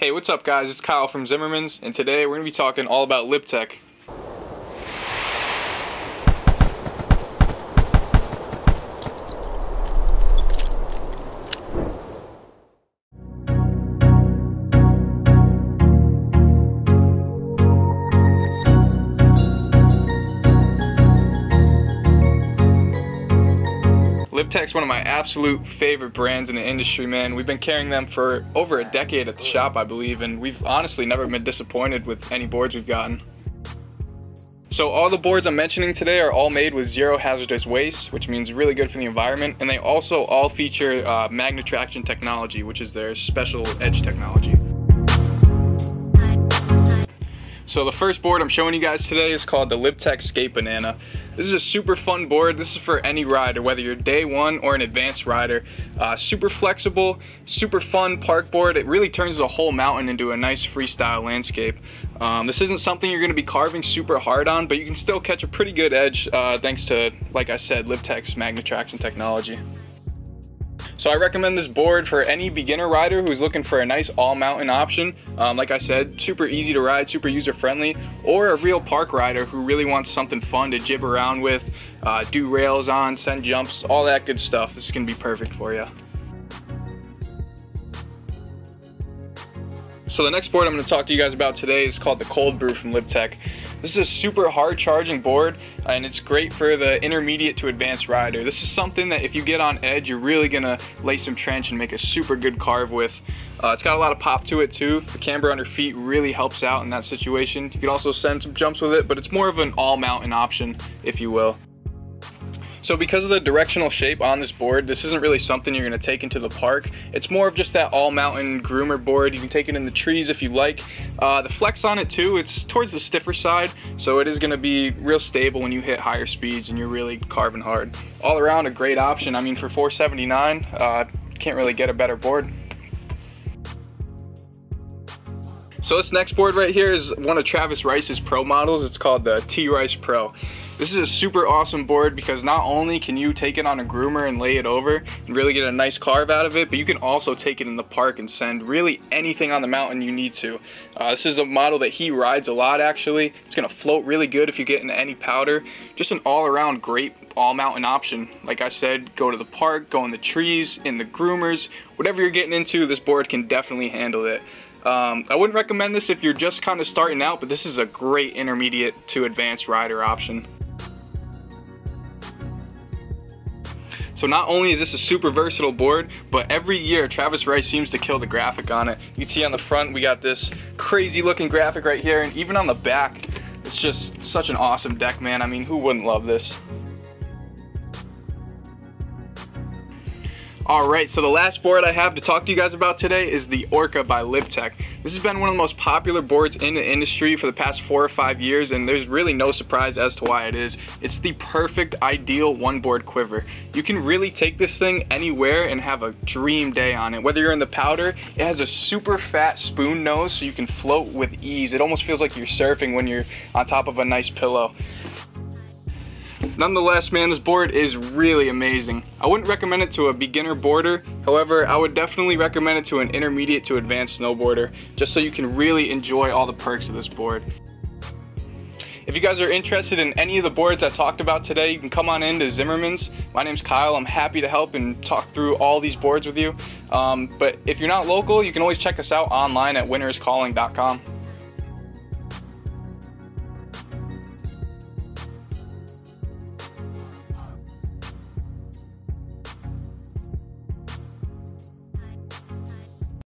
Hey, what's up guys? It's Kyle from Zimmerman's and today we're going to be talking all about LibTech. LibTech's one of my absolute favorite brands in the industry, man. We've been carrying them for over a decade at the shop, I believe, and we've honestly never been disappointed with any boards we've gotten. So all the boards I'm mentioning today are all made with zero hazardous waste, which means really good for the environment, and they also all feature uh, Magnetraction technology, which is their special edge technology. So the first board I'm showing you guys today is called the LibTech Skate Banana. This is a super fun board. This is for any rider, whether you're day one or an advanced rider. Uh, super flexible, super fun park board. It really turns the whole mountain into a nice freestyle landscape. Um, this isn't something you're gonna be carving super hard on, but you can still catch a pretty good edge uh, thanks to, like I said, LibTech's Magnetraction technology. So I recommend this board for any beginner rider who's looking for a nice all-mountain option. Um, like I said, super easy to ride, super user-friendly, or a real park rider who really wants something fun to jib around with, uh, do rails on, send jumps, all that good stuff. This is gonna be perfect for you. So the next board I'm going to talk to you guys about today is called the Cold Brew from LibTech. This is a super hard charging board and it's great for the intermediate to advanced rider. This is something that if you get on edge, you're really to lay some trench and make a super good carve with. Uh, it's got a lot of pop to it too. The camber under feet really helps out in that situation. You can also send some jumps with it, but it's more of an all mountain option, if you will. So because of the directional shape on this board, this isn't really something you're gonna take into the park. It's more of just that all mountain groomer board. You can take it in the trees if you like. Uh, the flex on it too, it's towards the stiffer side, so it is gonna be real stable when you hit higher speeds and you're really carving hard. All around a great option. I mean, for 479, uh, can't really get a better board. So this next board right here is one of Travis Rice's pro models. It's called the T-Rice Pro. This is a super awesome board because not only can you take it on a groomer and lay it over and really get a nice carve out of it, but you can also take it in the park and send really anything on the mountain you need to. Uh, this is a model that he rides a lot actually. It's gonna float really good if you get into any powder. Just an all around great all mountain option. Like I said, go to the park, go in the trees, in the groomers, whatever you're getting into, this board can definitely handle it. Um, I wouldn't recommend this if you're just kind of starting out, but this is a great intermediate to advanced rider option. So not only is this a super versatile board, but every year Travis Rice seems to kill the graphic on it. You can see on the front we got this crazy looking graphic right here and even on the back it's just such an awesome deck man. I mean who wouldn't love this? Alright, so the last board I have to talk to you guys about today is the Orca by LibTech. This has been one of the most popular boards in the industry for the past four or five years and there's really no surprise as to why it is. It's the perfect ideal one board quiver. You can really take this thing anywhere and have a dream day on it. Whether you're in the powder, it has a super fat spoon nose so you can float with ease. It almost feels like you're surfing when you're on top of a nice pillow. Nonetheless, man, this board is really amazing. I wouldn't recommend it to a beginner boarder. However, I would definitely recommend it to an intermediate to advanced snowboarder, just so you can really enjoy all the perks of this board. If you guys are interested in any of the boards I talked about today, you can come on in to Zimmerman's. My name's Kyle. I'm happy to help and talk through all these boards with you. Um, but if you're not local, you can always check us out online at winteriscalling.com.